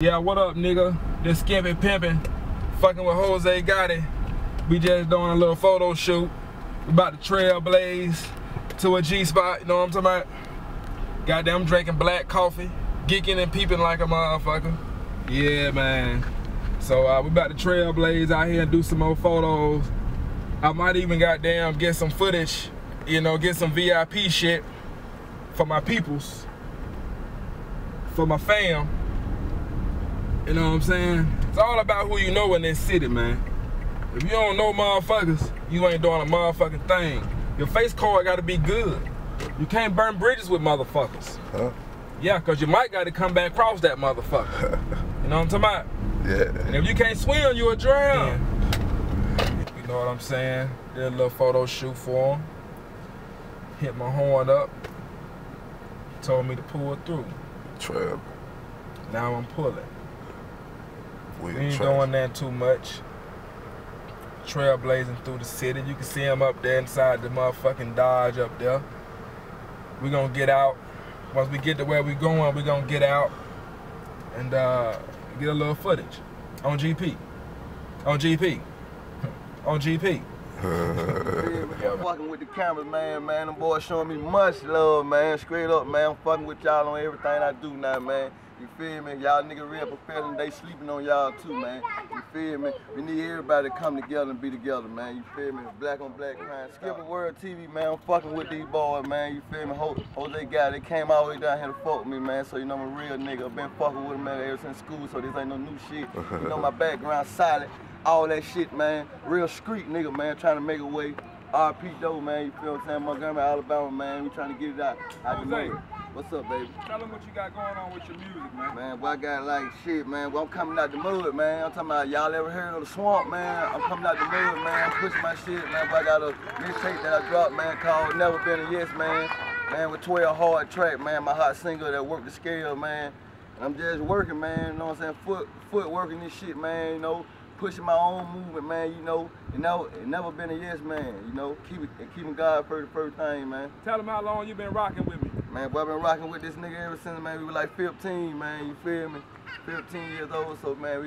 Yeah, what up, nigga? This Skimpy Pimpin, fucking with Hosea Gotti. We just doing a little photo shoot. We about to trailblaze to a G spot, you know what I'm talking about? Goddamn drinking black coffee, geeking and peeping like a motherfucker. Yeah, man. So uh, we about to trailblaze out here and do some more photos. I might even goddamn get some footage, you know, get some VIP shit for my peoples, for my fam. You know what I'm saying? It's all about who you know in this city, man. If you don't know motherfuckers, you ain't doing a motherfucking thing. Your face card gotta be good. You can't burn bridges with motherfuckers. Huh? Yeah, cause you might gotta come back across that motherfucker. you know what I'm talking about? Yeah. And if you can't swim, you a drown. You know what I'm saying? Did a little photo shoot for him. Hit my horn up. Told me to pull through. Trail. Now I'm pulling. We, We ain't trail. doing that too much. Trailblazing through the city. You can see him up there inside the motherfucking Dodge up there. we gonna get out. Once we get to where we going, we gonna get out and uh, get a little footage on GP. On GP. on GP. I'm fucking with the cameras, man, man. Them boys showing me much love, man. Straight up, man. I'm fucking with y'all on everything I do now, man. You feel me? Y'all nigga real professional. They sleeping on y'all too, man. You feel me? We need everybody to come together and be together, man. You feel me? Black on black crime. Skimpy's World TV, man. I'm fucking with these boys, man. You feel me? Hosea Gotti came all the way down here to fuck with me, man. So you know I'm a real nigga. I've been fucking with them, man, ever since school. So this ain't no new shit. You know my background solid. All that shit, man. Real street nigga, man. Trying to make a way. RP though, man. You feel what I'm saying? Montgomery, Alabama, man. We trying to get it out. out the Jose. What's up, baby? Tell them what you got going on with your music, man. Man, boy, I got like shit, man. Well, I'm coming out the mud, man. I'm talking about y'all ever heard of the swamp, man? I'm coming out the mud, man. I'm pushing my shit, man. But I got a mixtape that I dropped, man, called Never Been a Yes, man. Man, with 12 hard track, man. My hot single that worked the scale, man. And I'm just working, man. You know what I'm saying? Foot, foot working this shit, man. You know, pushing my own movement, man. You know, it never, it never been a yes, man. You know, keep it, keeping God first, first thing, man. Tell them how long you been rocking with me. Man, boy, I been rocking with this nigga ever since, man, we were like 15, man, you feel me? 15 years old, so, man, we got